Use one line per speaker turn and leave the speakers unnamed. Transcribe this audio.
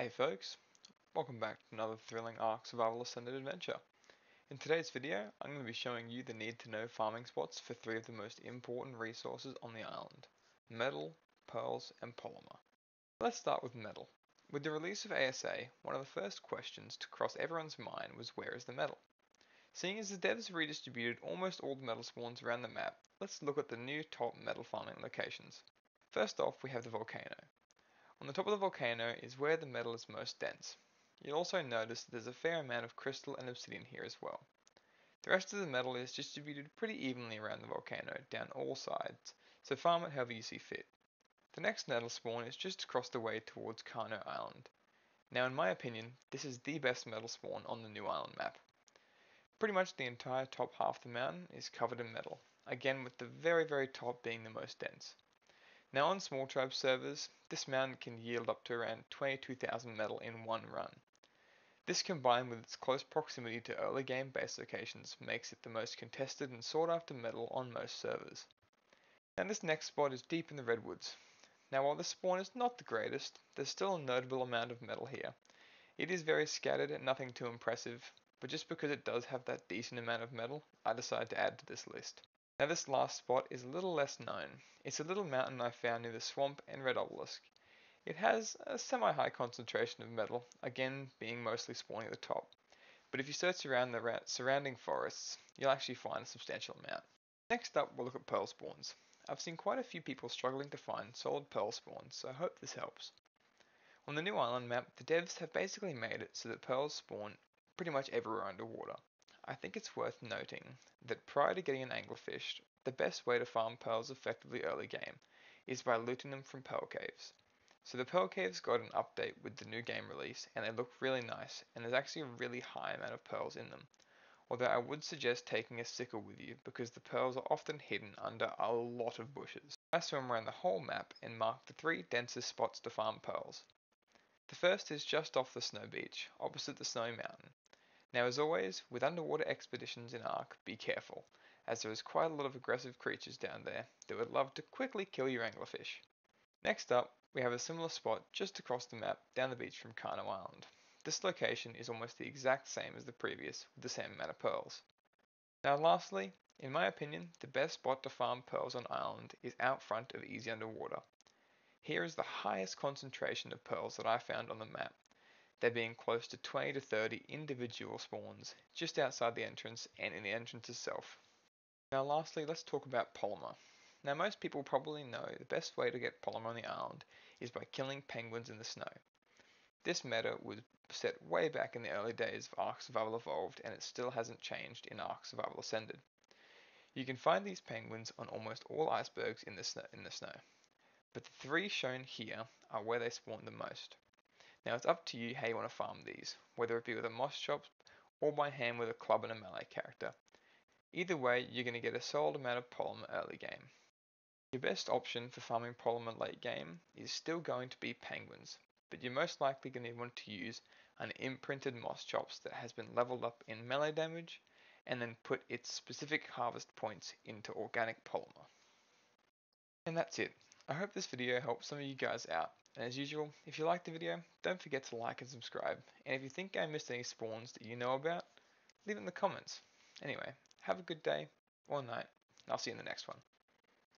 Hey folks, welcome back to another thrilling Ark Survival Ascended adventure. In today's video, I'm going to be showing you the need to know farming spots for three of the most important resources on the island, metal, pearls, and polymer. Let's start with metal. With the release of ASA, one of the first questions to cross everyone's mind was where is the metal? Seeing as the devs redistributed almost all the metal spawns around the map, let's look at the new top metal farming locations. First off, we have the volcano. On the top of the volcano is where the metal is most dense. You'll also notice that there's a fair amount of crystal and obsidian here as well. The rest of the metal is distributed pretty evenly around the volcano, down all sides, so farm it however you see fit. The next metal spawn is just across the way towards Carno Island. Now in my opinion, this is the best metal spawn on the new island map. Pretty much the entire top half of the mountain is covered in metal, again with the very very top being the most dense. Now on small tribe servers, this mountain can yield up to around 22,000 metal in one run. This combined with its close proximity to early game base locations makes it the most contested and sought after metal on most servers. Now this next spot is deep in the redwoods. Now while the spawn is not the greatest, there's still a notable amount of metal here. It is very scattered and nothing too impressive, but just because it does have that decent amount of metal, I decided to add to this list. Now this last spot is a little less known. It's a little mountain I found near the swamp and red obelisk. It has a semi-high concentration of metal, again being mostly spawning at the top. But if you search around the surrounding forests, you'll actually find a substantial amount. Next up, we'll look at pearl spawns. I've seen quite a few people struggling to find solid pearl spawns, so I hope this helps. On the new island map, the devs have basically made it so that pearls spawn pretty much everywhere underwater. I think it's worth noting that prior to getting an anglerfish, the best way to farm pearls effectively early game is by looting them from pearl caves. So the pearl caves got an update with the new game release and they look really nice and there's actually a really high amount of pearls in them. Although I would suggest taking a sickle with you because the pearls are often hidden under a lot of bushes. I swim around the whole map and mark the three densest spots to farm pearls. The first is just off the snow beach, opposite the snowy mountain. Now as always, with underwater expeditions in Ark, be careful, as there is quite a lot of aggressive creatures down there that would love to quickly kill your anglerfish. Next up, we have a similar spot just across the map down the beach from Carno Island. This location is almost the exact same as the previous with the same amount of pearls. Now lastly, in my opinion, the best spot to farm pearls on island is out front of Easy Underwater. Here is the highest concentration of pearls that I found on the map there being close to 20 to 30 individual spawns just outside the entrance and in the entrance itself. Now lastly, let's talk about polymer. Now most people probably know the best way to get polymer on the island is by killing penguins in the snow. This meta was set way back in the early days of Ark Survival Evolved and it still hasn't changed in Ark Survival Ascended. You can find these penguins on almost all icebergs in the, in the snow, but the three shown here are where they spawn the most. Now it's up to you how you want to farm these, whether it be with a Moschops or by hand with a club and a melee character. Either way, you're going to get a solid amount of polymer early game. Your best option for farming polymer late game is still going to be penguins, but you're most likely going to want to use an imprinted Moschops that has been leveled up in melee damage and then put its specific harvest points into organic polymer. And that's it. I hope this video helped some of you guys out. And as usual, if you liked the video, don't forget to like and subscribe. And if you think I missed any spawns that you know about, leave it in the comments. Anyway, have a good day or night. I'll see you in the next one.